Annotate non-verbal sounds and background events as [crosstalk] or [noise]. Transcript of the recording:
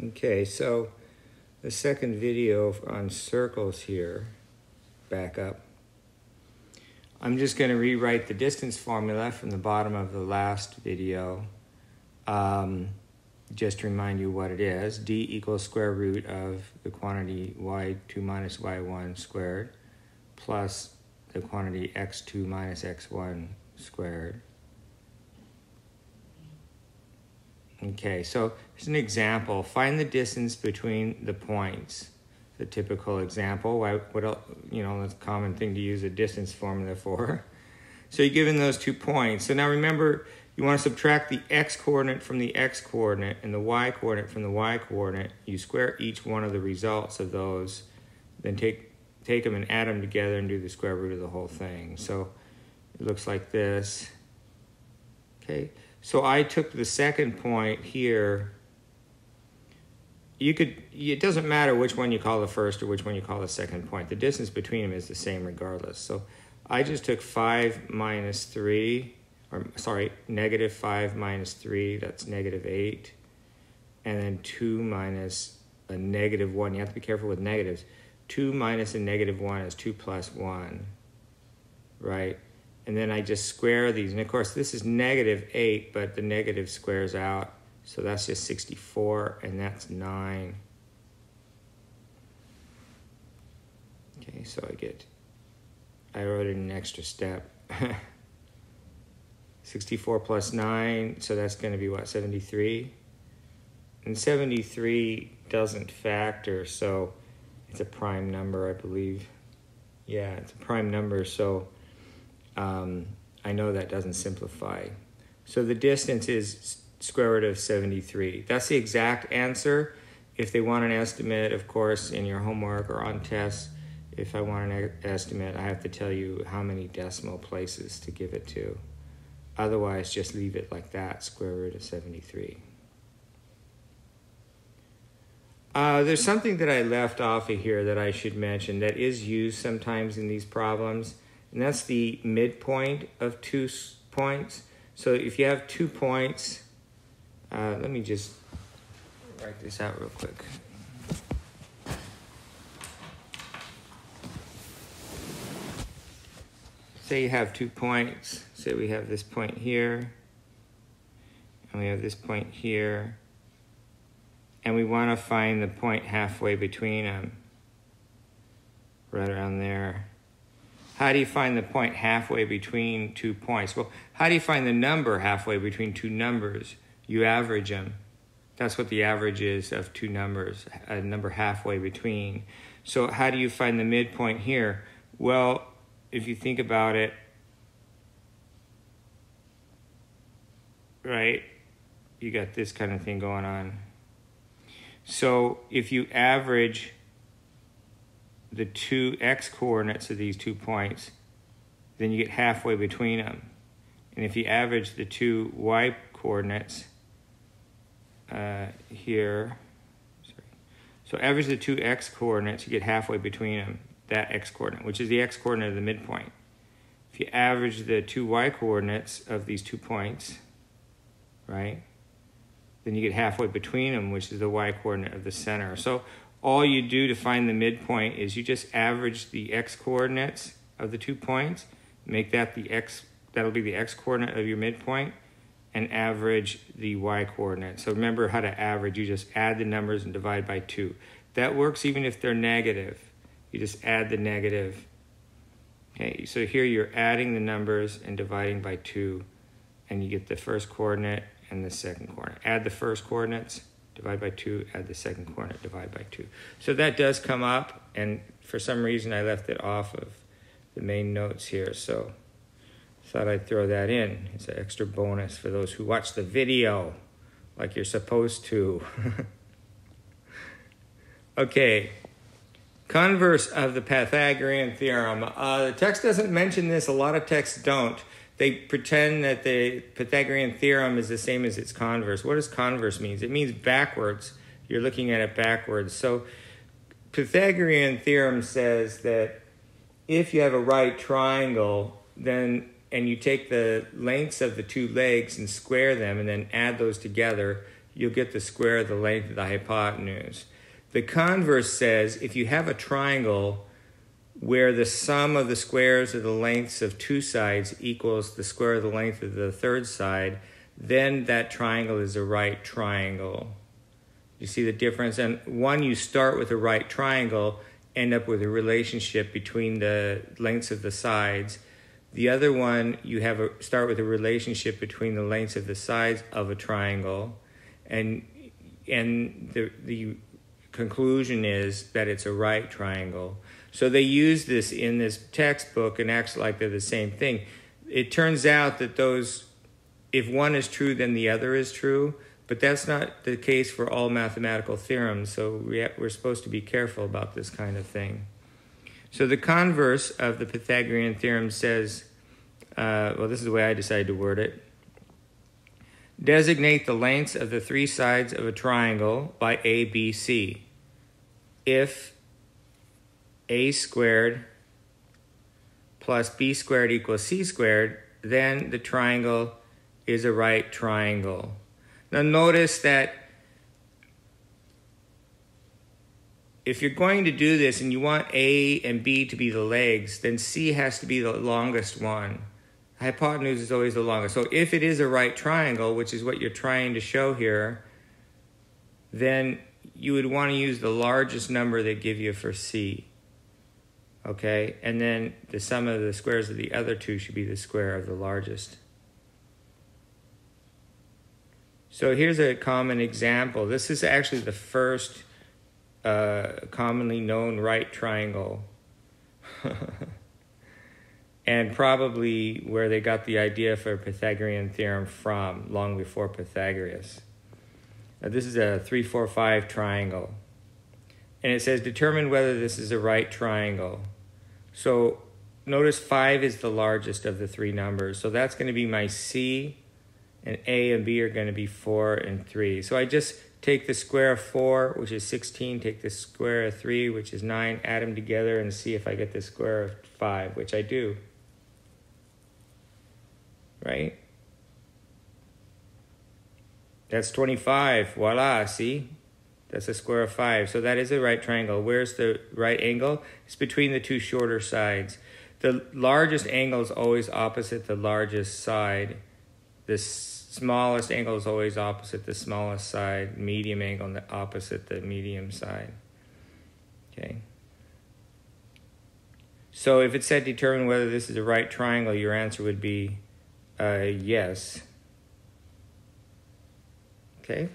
Okay, so the second video on circles here, back up. I'm just going to rewrite the distance formula from the bottom of the last video. Um, just to remind you what it is. d equals square root of the quantity y2 minus y1 squared plus the quantity x2 minus x1 squared Okay, so here's an example. Find the distance between the points. The typical example. Why, what else, you know, that's a common thing to use a distance formula for. [laughs] So you're given those two points. So now remember, you want to subtract the x coordinate from the x coordinate and the y coordinate from the y coordinate. You square each one of the results of those, then take take them and add them together and do the square root of the whole thing. So it looks like this. Okay. So I took the second point here. You could, it doesn't matter which one you call the first or which one you call the second point. The distance between them is the same regardless. So I just took 5 minus 3, or sorry, negative 5 minus 3, that's negative 8. And then 2 minus a negative 1. You have to be careful with negatives. 2 minus a negative 1 is 2 plus 1, right? And then I just square these. And of course, this is negative 8, but the negative squares out. So that's just 64, and that's 9. Okay, so I get, I wrote in an extra step. [laughs] 64 plus 9, so that's going to be what, 73? And 73 doesn't factor, so it's a prime number, I believe. Yeah, it's a prime number, so um, I know that doesn't simplify. So the distance is square root of 73. That's the exact answer. If they want an estimate, of course, in your homework or on tests, if I want an estimate, I have to tell you how many decimal places to give it to. Otherwise, just leave it like that, square root of 73. Uh, there's something that I left off of here that I should mention that is used sometimes in these problems and that's the midpoint of two points. So if you have two points, uh, let me just write this out real quick. Say you have two points. Say we have this point here, and we have this point here, and we want to find the point halfway between them, right around there. How do you find the point halfway between two points? Well, how do you find the number halfway between two numbers? You average them. That's what the average is of two numbers, a number halfway between. So, how do you find the midpoint here? Well, if you think about it, right, you got this kind of thing going on. So, if you average the two x coordinates of these two points, then you get halfway between them. And if you average the two y coordinates uh, here, sorry, so average the two x coordinates, you get halfway between them, that x coordinate, which is the x coordinate of the midpoint. If you average the two y coordinates of these two points, right, then you get halfway between them, which is the y coordinate of the center. So all you do to find the midpoint is you just average the x coordinates of the two points, make that the x, that'll be the x coordinate of your midpoint, and average the y coordinate. So remember how to average, you just add the numbers and divide by two. That works even if they're negative. You just add the negative. Okay, so here you're adding the numbers and dividing by two, and you get the first coordinate and the second coordinate. Add the first coordinates divide by 2, add the second coordinate, divide by 2. So that does come up, and for some reason I left it off of the main notes here, so thought I'd throw that in. It's an extra bonus for those who watch the video like you're supposed to. [laughs] okay, converse of the Pythagorean theorem. Uh, the text doesn't mention this, a lot of texts don't they pretend that the Pythagorean theorem is the same as its converse. What does converse mean? It means backwards. You're looking at it backwards. So Pythagorean theorem says that if you have a right triangle, then and you take the lengths of the two legs and square them and then add those together, you'll get the square of the length of the hypotenuse. The converse says if you have a triangle where the sum of the squares of the lengths of two sides equals the square of the length of the third side, then that triangle is a right triangle. You see the difference? And one, you start with a right triangle, end up with a relationship between the lengths of the sides. The other one, you have a start with a relationship between the lengths of the sides of a triangle, and and the the conclusion is that it's a right triangle. So they use this in this textbook and acts like they're the same thing. It turns out that those, if one is true, then the other is true. But that's not the case for all mathematical theorems, so we're supposed to be careful about this kind of thing. So the converse of the Pythagorean theorem says, uh, well, this is the way I decided to word it. Designate the lengths of the three sides of a triangle by A, B, C. If A squared plus B squared equals C squared, then the triangle is a right triangle. Now notice that if you're going to do this and you want A and B to be the legs, then C has to be the longest one. Hypotenuse is always the longest. So if it is a right triangle, which is what you're trying to show here, then you would want to use the largest number they give you for C. Okay, and then the sum of the squares of the other two should be the square of the largest. So here's a common example. This is actually the first uh, commonly known right triangle. [laughs] and probably where they got the idea for Pythagorean theorem from, long before Pythagoras. Now, this is a 3, 4, 5 triangle. And it says determine whether this is a right triangle. So notice 5 is the largest of the three numbers. So that's going to be my C and A and B are going to be 4 and 3. So I just take the square of 4, which is 16, take the square of 3, which is 9, add them together and see if I get the square of 5, which I do. Right? That's 25. Voila, see? That's a square of 5. So that is a right triangle. Where's the right angle? It's between the two shorter sides. The largest angle is always opposite the largest side. The smallest angle is always opposite the smallest side, medium angle and the opposite the medium side. Okay. So if it said determine whether this is a right triangle, your answer would be uh, yes. Okay.